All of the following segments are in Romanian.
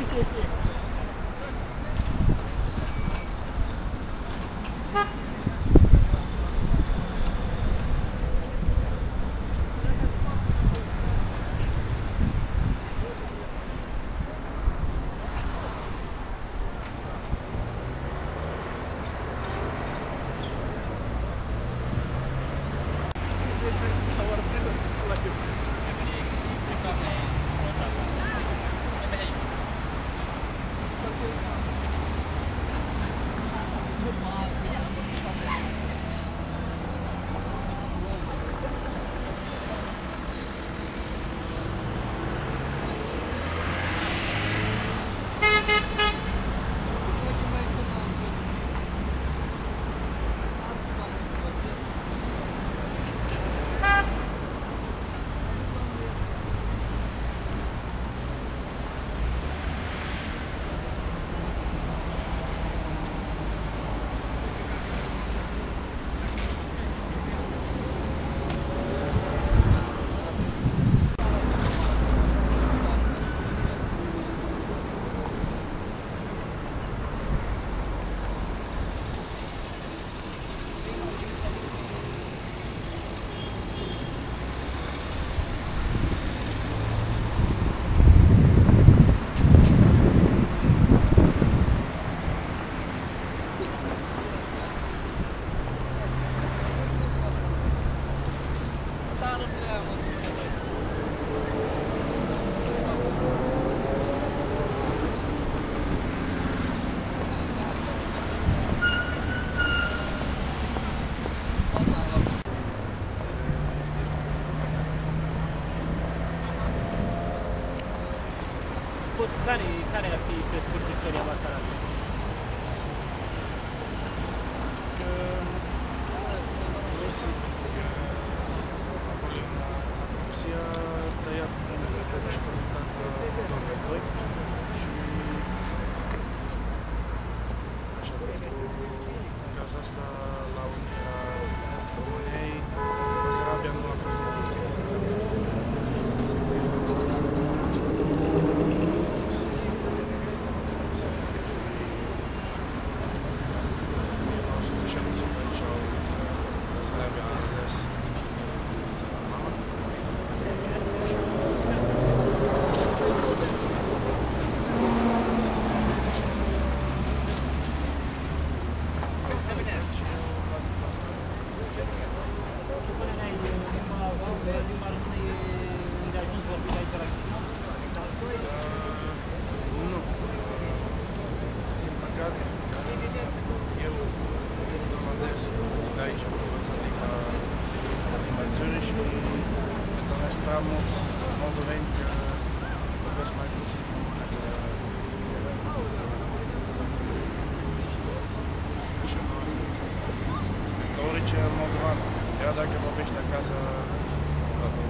appreciate it. Chiar dacă vorbește acasă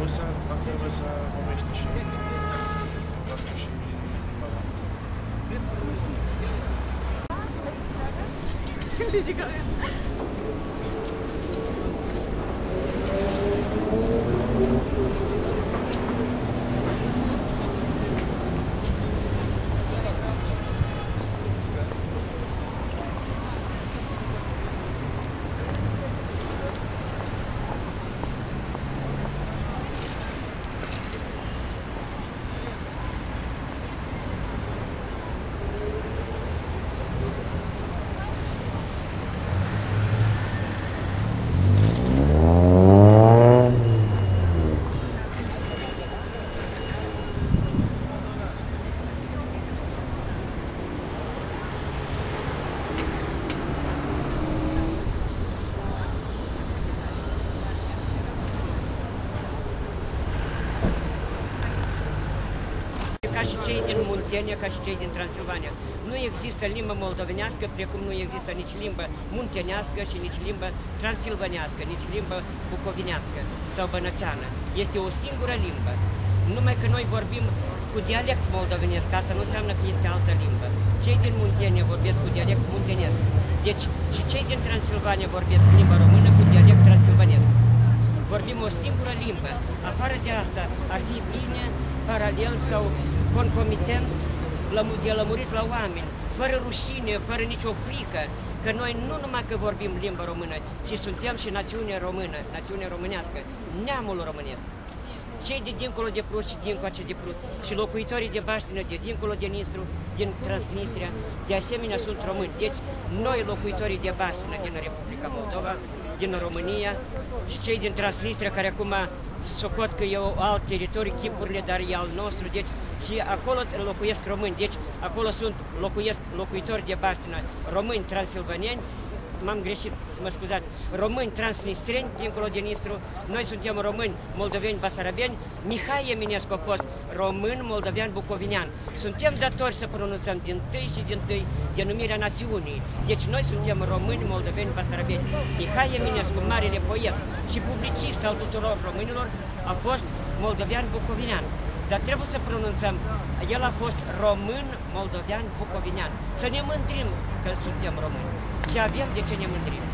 rusă, la trebuie să vorbește și vorbește și limba mea. Și cei din Muntenia, ca și cei din Transilvania. Nu există limbă moldovenească, precum nu există nici limbă muntenească și nici limbă transilvanească, nici limbă bucovinească sau bănățeană. Este o singură limbă. Numai că noi vorbim cu dialect moldovenesc, asta nu înseamnă că este altă limbă. Cei din Muntenia vorbesc cu dialect muntenesc. Deci și cei din Transilvania vorbesc limba română cu dialect transilvanesc. Vorbim o singură limbă. Afară de asta, ar fi bine, paralel sau concomitent, lămu- de lămurit la oameni, fără rușine, fără nicio frică, că noi nu numai că vorbim limba română, ci suntem și națiune română, națiune românească, neamul românesc. Cei de dincolo de Prus și dincoace de Prus și locuitorii de Baștină, de dincolo de Nistru, din Transnistria, de asemenea sunt români. Deci, noi locuitorii de Baștină din Republica Moldova, din România și cei din Transnistria care acum socot că e o alt teritoriu, chipurile, dar e al nostru, deci și acolo locuiesc români, deci acolo sunt locuiesc locuitori de Baștină, români transilvaneni, m-am greșit, să mă scuzați, români transnistreni, dincolo de Nistru, noi suntem români, moldoveni, basarabeni, Mihai Eminescu a fost român, moldovean, bucovinean. Suntem datori să pronunțăm din tâi și din tâi denumirea națiunii. Deci noi suntem români, moldoveni, basarabeni. Mihai Eminescu, marele poet și publicist al tuturor românilor, a fost moldovean, bucovinean. Dar trebuie să pronunțăm, el a fost român, moldovean, bucovinean. Să ne mândrim că suntem români. Și avem de ce ne mândrim.